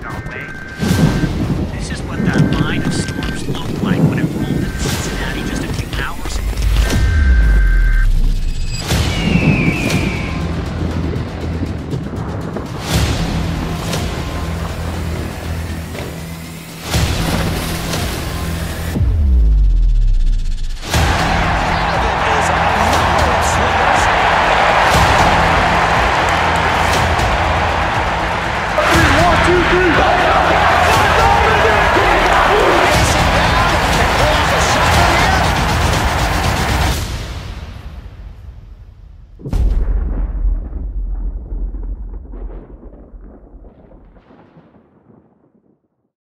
don't wait.